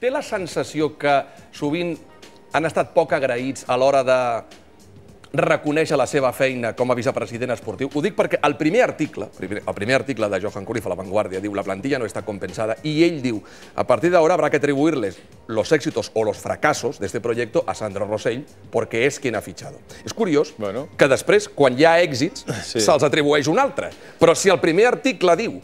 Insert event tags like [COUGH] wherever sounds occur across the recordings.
Té la sensació que sovint han estat poc agraïts a l'hora de reconèixer la seva feina com a vicepresident esportiu. Ho dic perquè el primer article, el primer article de Johan Cruyff a La Vanguardia diu la plantilla no està compensada i ell diu a partir de ahora habrá que atribuirles los éxitos o los fracasos de este proyecto a Sandro Rosell porque es quien ha fichado. És curiós Bueno. que després, quan hi ha èxits, Sí. se'ls atribueix un altre. Però si el primer article diu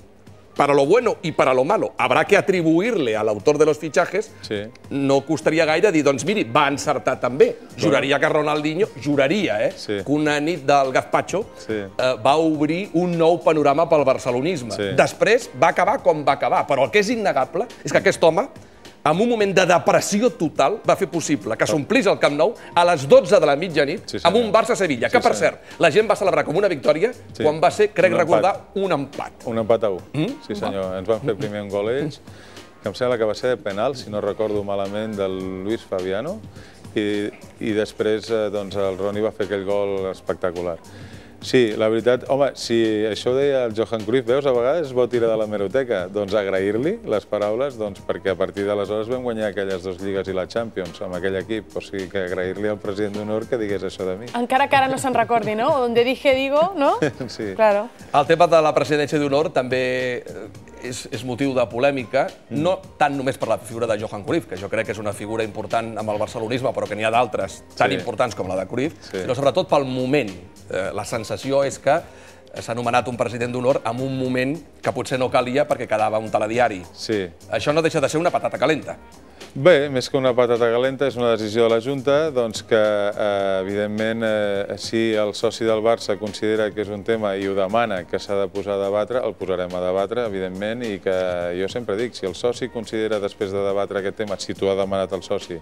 para lo bueno y para lo malo habrá que atribuirle al autor de los fichajes, Sí. no costaria gaire dir, doncs miri, va encertar també. Juraria que Ronaldinho, juraria, eh, Sí. que una nit del Gazpacho Sí. eh, va obrir un nou panorama pel barcelonisme. Sí. Després va acabar com va acabar, però el que és innegable és que aquest home, en un moment de depressió total, va fer possible que s'omplís el Camp Nou a les 12 de la mitjanit Sí, amb un Barça-Sevilla, que, Sí, per senyor. cert, la gent va celebrar com una victòria Sí. quan va ser, crec Un recordar, un empat. Un empat a 1. Mm? Sí, senyor. Ens van fer primer un gol ells, que em sembla que va ser de penal, si no recordo malament, del Luis Fabiano, i, i després eh, doncs, el Roni va fer aquell gol espectacular. Sí, la veritat, home, si això ho deia el Johan Cruyff, veus, a vegades es vol tirar de la meroteca, doncs agrair-li les paraules, doncs perquè a partir d'aleshores vam guanyar aquelles dues lligues i la Champions amb aquell equip, o sigui que agrair-li al president d'honor que digués això de mi. Encara que ara no se'n recordi, no? Donde dije digo, no? [LAUGHS] Sí. Claro. El tema de la presidència d'honor també eh, és, és motiu de polèmica, Mm. no tant només per la figura de Johan Cruyff, que jo crec que és una figura important amb el barcelonisme, però que n'hi ha d'altres tan Sí. importants com la de Cruyff, Sí. sinó sobretot pel moment. Eh, la sensació és que s'ha anomenat un president d'honor en un moment que potser no calia perquè quedava un telediari. Sí. Això no deixa de ser una patata calenta. Bé, més que una patata calenta, és una decisió de la Junta doncs que, eh, evidentment, eh, si el soci del Barça considera que és un tema i ho demana que s'ha de posar a debatre, el posarem a debatre, evidentment, i que jo sempre dic, si el soci considera, després de debatre aquest tema, si tu ha demanat al soci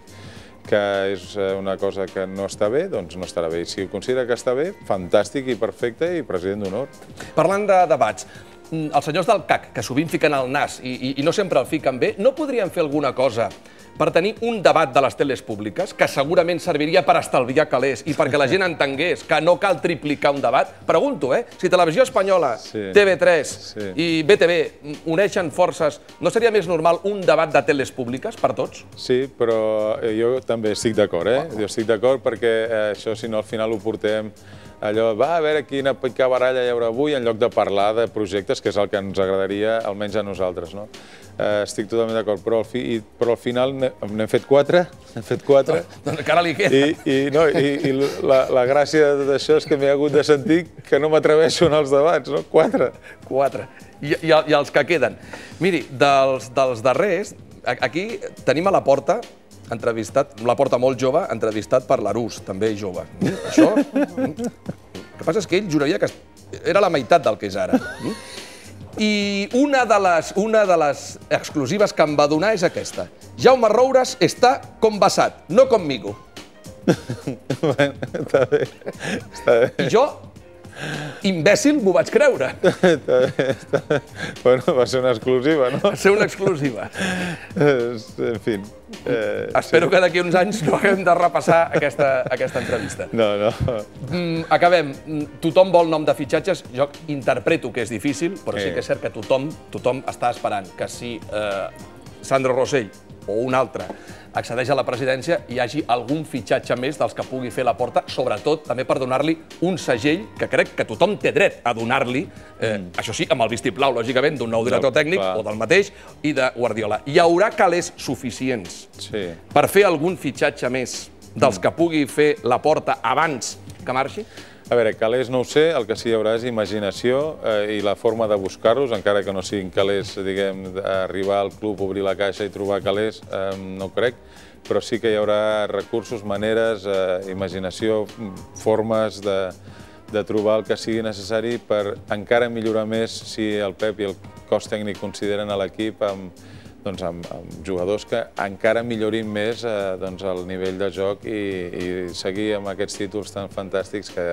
que és eh, una cosa que no està bé, doncs no estarà bé. I si considera que està bé, fantàstic i perfecte i president d'honor. Parlant de debats, els senyors del CAC, que sovint fiquen el nas i, i, i no sempre el fiquen bé, no podrien fer alguna cosa per tenir un debat de les teles públiques, que segurament serviria per estalviar calés i perquè la gent entengués que no cal triplicar un debat? Pregunto, eh? Si Televisió Espanyola, Sí. TV3 Sí. i BTV uneixen forces, no seria més normal un debat de teles públiques per tots? Sí, però eh, jo també estic d'acord, eh? Jo estic d'acord perquè eh, això, si no, al final ho portem allò, va, a veure quina picabaralla hi haurà avui, en lloc de parlar de projectes, que és el que ens agradaria, almenys a nosaltres, no? Eh, estic totalment d'acord, però, al fi, i, però al final n'he- n'hem fet quatre, n'hem fet quatre, Doncs encara li queda. i, i, no, i, i la, la gràcia d'això és que m'he hagut de sentir que no m'atreveixo en els debats, no? Quatre. Quatre. I, i, I els que queden. Miri, dels, dels darrers, aquí tenim a la porta entrevistat, la porta molt jove, entrevistat per l'Arús, també jove. Mm, Això... mm. El que passa és que ell juraria que era la meitat del que és ara. Mm. I una de, les, una de les exclusives que em va donar és aquesta. Jaume Roures està com basat, no conmigo. [LAUGHS] bueno, està bé, està bé. I jo, imbècil, m'ho vaig creure. [LAUGHS] Bueno, va ser una exclusiva, no? Va ser una exclusiva. Eh, En fi. Eh, Espero que d'aquí uns anys no haguem de repassar aquesta, aquesta entrevista. No, no. Mm, acabem. Mm, Tothom vol nom de fitxatges. Jo interpreto que és difícil, però sí, Sí. que és cert que tothom, tothom està esperant que si eh, Sandro Rossell o un altre accedeix a la presidència, hi hagi algun fitxatge més dels que pugui fer la porta, sobretot també per donar-li un segell que crec que tothom té dret a donar-li, eh, mm. això sí, amb el vistiplau, lògicament, d'un nou director tècnic clar. o del mateix i de Guardiola. Hi haurà calés suficients Sí. per fer algun fitxatge més dels que pugui fer la porta abans que marxi? A veure, calés no ho sé, el que sí hi haurà és imaginació eh, i la forma de buscar-los, encara que no siguin calés, diguem, arribar al club, obrir la caixa i trobar calés, eh, no ho crec, però sí que hi haurà recursos, maneres, eh, imaginació, formes de, de trobar el que sigui necessari per encara millorar més si el Pep i el cos tècnic consideren l'equip amb, doncs amb, amb jugadors que encara millorin més eh, doncs el nivell de joc i, i seguir amb aquests títols tan fantàstics que,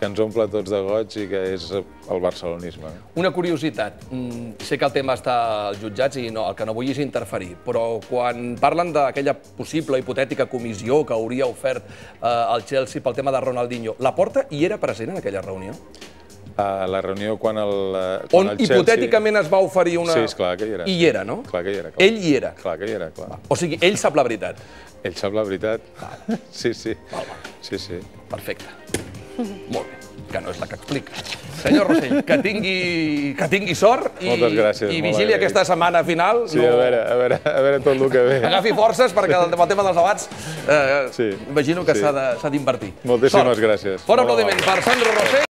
que ens omple tots de goig i que és el barcelonisme. Una curiositat. Mm, sé que el tema està als jutjats i no, el que no vull és interferir, però quan parlen d'aquella possible hipotètica comissió que hauria ofert eh, el Chelsea pel tema de Ronaldinho, la Porta hi era present en aquella reunió? A la reunió quan el, eh, On el Chelsea... hipotèticament es va oferir una... Sí, esclar que hi era. I hi era, no? Clar que hi era. Clar. Ell hi era. Clar que hi era, clar. O sigui, ell sap la veritat. Ell sap la veritat. [LAUGHS] Sí, sí. Sí, sí. Perfecte. Molt bé. Que no és la que explica. Senyor Rossell, que tingui, que tingui sort i, gràcies, i vigili aquesta setmana final. Sí, a veure, a veure, a veure tot el que ve. Agafi forces perquè el, el tema dels debats eh, Sí, imagino que sí. s'ha s'ha d'invertir. Moltíssimes Sort. gràcies. Molt aplaudiment per Sandro Rossell.